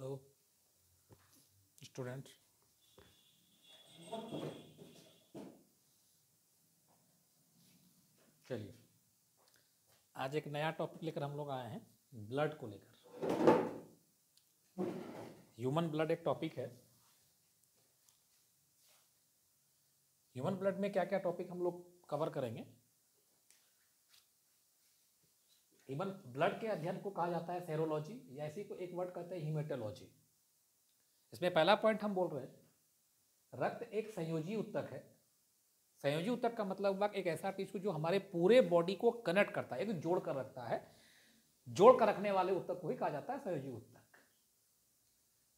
Hello student चलिए। आज एक नया टॉपिक लेकर हम लोग आए हैं ब्लड को लेकर। ह्यूमन ब्लड एक टॉपिक है। ह्यूमन ब्लड में क्या क्या टॉपिक हम लोग कवर करेंगे? ह्यूमन ब्लड के अध्ययन को कहा जाता है सेरोलॉजी या इसी को एक वर्ड कहते हैं हीमेटोलॉजी इसमें पहला पॉइंट हम बोल रहे हैं, रक्त एक संयोजी उत्तक है। संयोजी उत्तक का मतलब हुआ एक ऐसा टिश्यू जो हमारे पूरे बॉडी को कनेक्ट करता है, एक जोड़ कर रखता है। जोड़ कर रखने वाले उत्तक को ही कहा जाता है संयोजी उत्तक।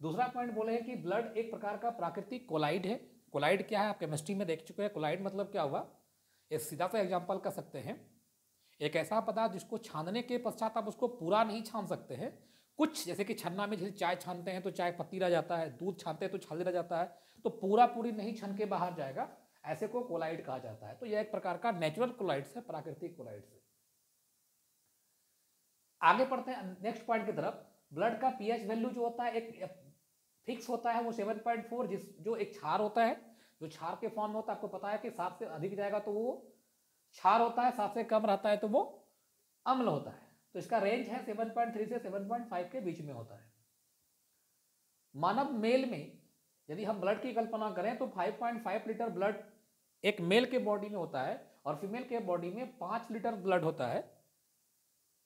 दूसरा पॉइंट बोले हैं कि ब्लड एक प्रकार का प्राकृतिक कोलाइड है। कोलाइड क्या है? आप केमिस्ट्री में देख चुके हैं। कोलाइड मतलब क्या हुआ? ये सीधा सा एग्ज़ाम्पल कर सकते हैं। एक ऐसा पदार्थ जिसको छानने के पश्चात आप उसको पूरा नहीं छान सकते हैं। कुछ, जैसे कि छन्ना में जैसे चाय छानते हैं तो चाय पत्ती रह जाता है, दूध छानते हैं तो छाली रह जाता है तो पूरा पूरी नहीं छन के बाहर जाएगा, ऐसे को कोलाइड कहा जाता है। तो यह एक प्रकार का नेचुरल कोलाइड्स है, प्राकृतिक कोलाइड्स है। आगे पढ़ते हैं नेक्स्ट पॉइंट की तरफ़। ब्लड का पीएच वैल्यू जो होता है, एक फिक्स होता है वो 7.4 जिस, जो एक क्षार होता है, जो क्षार के फॉर्म में होता है, आपको पता है कि सात से अधिक जाएगा तो वो क्षार होता है, सात से कम रहता है तो वो अम्ल होता है। तो इसका रेंज है 7.3 से 7.5 के बीच में होता है। मानव मेल में यदि हम ब्लड की कल्पना करें तो 5.5 लीटर ब्लड एक मेल के बॉडी में होता है और फीमेल के बॉडी में पाँच लीटर ब्लड होता है।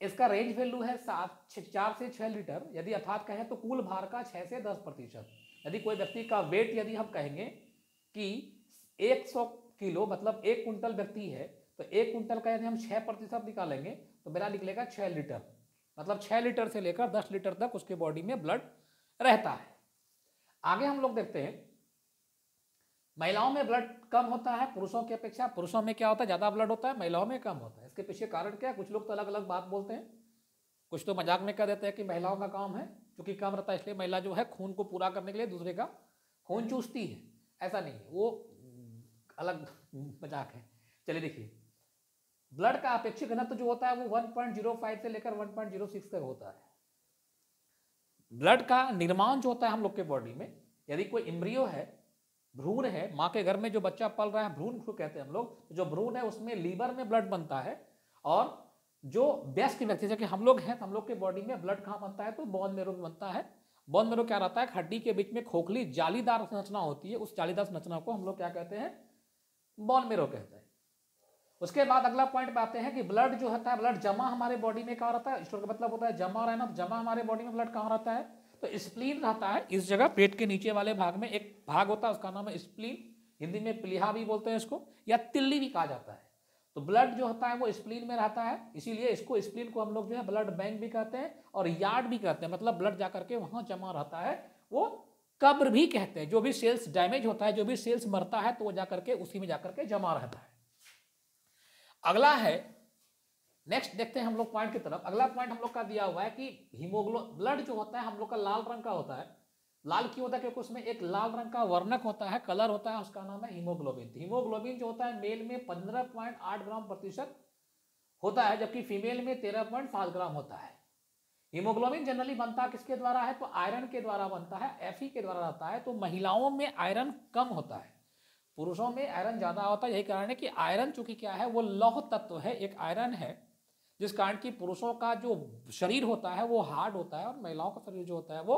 इसका रेंज वैल्यू है सात चार से छः लीटर यदि अर्थात कहें तो कुल भार का छः से दस प्रतिशत। यदि कोई व्यक्ति का वेट यदि हम कहेंगे कि 100 किलो मतलब एक कुंटल व्यक्ति है तो एक कुंटल का यदि हम छः प्रतिशत निकालेंगे तो मेरा निकलेगा छः लीटर। मतलब छः लीटर से लेकर दस लीटर तक उसके बॉडी में ब्लड रहता है। आगे हम लोग देखते हैं, महिलाओं में ब्लड कम होता है, पुरुषों की अपेक्षा, पुरुषों में क्या होता है, ज़्यादा ब्लड होता है, महिलाओं में कम होता है। इसके पीछे कारण क्या है? कुछ लोग तो अलग अलग बात बोलते हैं। कुछ तो मज़ाक में कह देते हैं कि महिलाओं का काम है क्योंकि कम रहता है, इसलिए महिला जो है खून को पूरा करने के लिए दूसरे का खून चूसती है। ऐसा नहीं है, वो अलग मज़ाक है। चलिए देखिए। ब्लड का अपेक्षित घनत्व जो होता है वो 1.05 से लेकर 1.06 तक होता है। ब्लड का निर्माण जो होता है हम लोग के बॉडी में, यदि कोई इम्ब्रियो है, भ्रूण है, माँ के घर में जो बच्चा पल रहा है, भ्रूण को कहते हैं हम लोग, जो भ्रूण है उसमें लीवर में ब्लड बनता है और जो व्यस्क व्यक्ति, जैसे हम लोग हैं, हम लोग के बॉडी में ब्लड कहाँ बनता है तो बोन मेरो में बनता है। बोन मेरो क्या रहता है? हड्डी के बीच में खोखली जालीदार संरचना होती है, उस जालीदार संरचना को हम लोग क्या कहते हैं? बोन मेरो कहते हैं। उसके बाद अगला पॉइंट पे आते हैं कि ब्लड जो होता है ब्लड जमा हमारे बॉडी में कहाँ रहता है? स्टोर का मतलब होता है जमा रहना जमा हमारे बॉडी में ब्लड कहाँ रहता है? तो स्प्लीन रहता है, इस जगह पेट के नीचे वाले भाग में एक भाग होता है, उसका नाम है स्प्लीन हिंदी में प्लीहा भी बोलते हैं इसको, या तिल्ली भी कहा जाता है। तो ब्लड जो होता है वो स्प्लीन में रहता है, इसीलिए इसको स्प्लीन को हम लोग जो है ब्लड बैंक भी कहते हैं और यार्ड भी कहते हैं। मतलब ब्लड जा करके वहाँ जमा रहता है, वो कब्र भी कहते हैं। जो भी सेल्स डैमेज होता है, जो भी सेल्स मरता है तो वो जा करके उसी में जा करके जमा रहता है। अगला है नेक्स्ट देखते हैं हम लोग पॉइंट की तरफ़। अगला पॉइंट हम लोग का दिया हुआ है कि हीमोग्लो ब्लड जो होता है, हम लोग का लाल रंग का होता है। लाल क्यों होता है? क्योंकि उसमें एक लाल रंग का वर्णक होता है कलर होता है, उसका नाम है हीमोग्लोबिन हीमोग्लोबिन जो होता है मेल में पंद्रह पॉइंट आठ ग्राम प्रतिशत होता है, जबकि फीमेल में तेरह पॉइंट सात ग्राम होता है। हीमोग्लोबिन जनरली बनता किसके द्वारा है? तो आयरन के द्वारा बनता है एफ़ के द्वारा रहता है। तो महिलाओं में आयरन कम होता है। पुरुषों में आयरन ज़्यादा होता है, यही कारण है कि आयरन चूँकि क्या है, वो लौह तत्व है, एक आयरन है, जिस कारण की पुरुषों का जो शरीर होता है, वो हार्ड होता है और महिलाओं का शरीर जो होता है, वो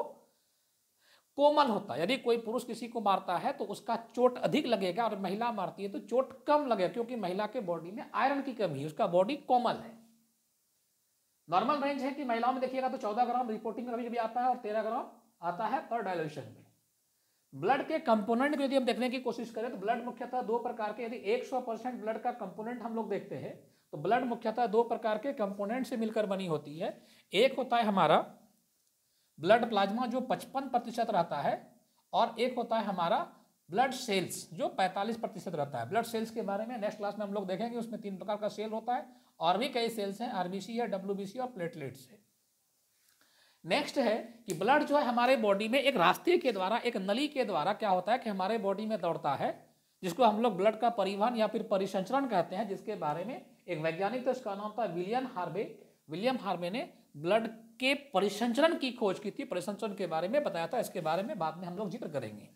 कोमल होता है। यदि कोई पुरुष किसी को मारता है तो उसका चोट अधिक लगेगा और महिला मारती है तो चोट कम लगेगा, क्योंकि महिला के बॉडी में आयरन की कमी है, उसका बॉडी कोमल है। नॉर्मल रेंज है कि महिलाओं में देखिएगा तो चौदह ग्राम रिपोर्टिंग में कभी कभी आता है और तेरह ग्राम आता है पर डायलोशन में। ब्लड के कंपोनेंट को यदि हम देखने की कोशिश करें तो ब्लड मुख्यतः दो प्रकार के, यदि 100 परसेंट ब्लड का कंपोनेंट हम लोग देखते हैं तो ब्लड मुख्यतः दो प्रकार के कंपोनेंट से मिलकर बनी होती है। एक होता है हमारा ब्लड प्लाज्मा जो 55 प्रतिशत रहता है, और एक होता है हमारा ब्लड सेल्स जो 45 प्रतिशत रहता है। ब्लड सेल्स के बारे में नेक्स्ट क्लास में हम लोग देखेंगे, उसमें तीन प्रकार का सेल होता है, और भी कई सेल्स हैं, आरबीसी है डब्ल्यूबीसी और प्लेटलेट्स है नेक्स्ट है कि ब्लड जो है हमारे बॉडी में एक रास्ते के द्वारा, एक नली के द्वारा क्या होता है कि हमारे बॉडी में दौड़ता है, जिसको हम लोग ब्लड का परिवहन या फिर परिसंचरण कहते हैं, जिसके बारे में एक वैज्ञानिक तो इसका नाम था विलियम हार्वे। विलियम हार्वे ने ब्लड के परिसंचरण की खोज की थी, परिसंचरण के बारे में बताया था, इसके बारे में बाद में हम लोग ज़िक्र करेंगे।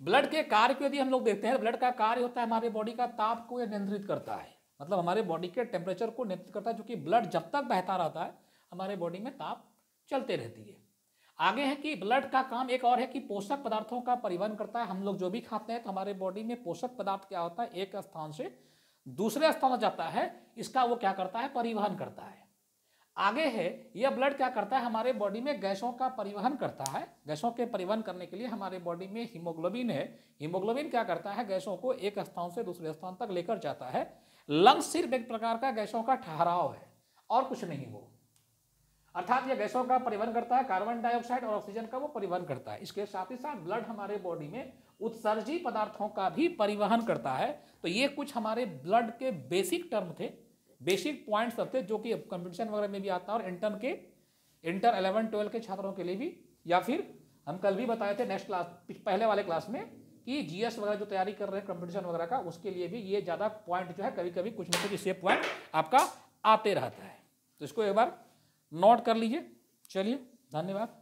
ब्लड के कार्य को यदि हम लोग देखते हैं ब्लड का कार्य होता है हमारे बॉडी का ताप को यह नियंत्रित करता है। मतलब हमारे बॉडी के टेम्परेचर को नियंत्रित करता है क्योंकि ब्लड जब तक बहता रहता है, हमारे बॉडी में ताप चलते रहती है। आगे है कि ब्लड का काम एक और है कि पोषक पदार्थों का परिवहन करता है। हम लोग जो भी खाते हैं तो हमारे बॉडी में पोषक पदार्थ क्या होता है? एक स्थान से दूसरे स्थान जाता है। इसका वो क्या करता है? परिवहन करता है। आगे है, यह ब्लड क्या करता है? हमारे बॉडी में गैसों का परिवहन करता है। गैसों के परिवहन करने के लिए हमारे बॉडी में हीमोग्लोबिन है। हीमोग्लोबिन क्या करता है? गैसों को एक स्थान से दूसरे स्थान तक लेकर जाता है। लंग्स सिर्फ़ एक प्रकार का गैसों का ठहराव है और कुछ नहीं वो अर्थात ये गैसों का परिवहन करता है, कार्बन डाइऑक्साइड और ऑक्सीजन का वो परिवहन करता है। इसके साथ ही साथ ब्लड हमारे बॉडी में उत्सर्जी पदार्थों का भी परिवहन करता है। तो ये कुछ हमारे ब्लड के बेसिक टर्म थे, बेसिक पॉइंट्स थे जो कि कंपटीशन वगैरह में भी आता है और इंटर्न के, इंटर अलेवन ट्वेल्व के छात्रों के लिए भी, या फिर हम कल भी बताए थे नेक्स्ट क्लास, पहले वाले क्लास में कि जीएस वगैरह जो तैयारी कर रहे हैं कंपटीशन वगैरह का, उसके लिए भी ये ज़्यादा पॉइंट जो है कभी कभी कुछ ना कुछ सेफ़ पॉइंट आपका आते रहता है। तो इसको एक बार नोट कर लीजिए। चलिए धन्यवाद।